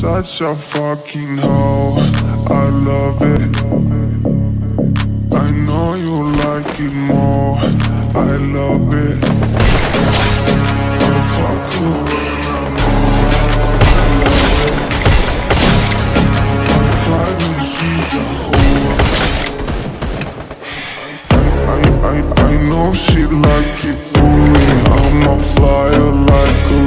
such a fucking hoe. I love it. I know you like it more. I love it. I fuck her when I'm. I love it. I she's a. I, I, I know she like it for me. I'm a flyer like.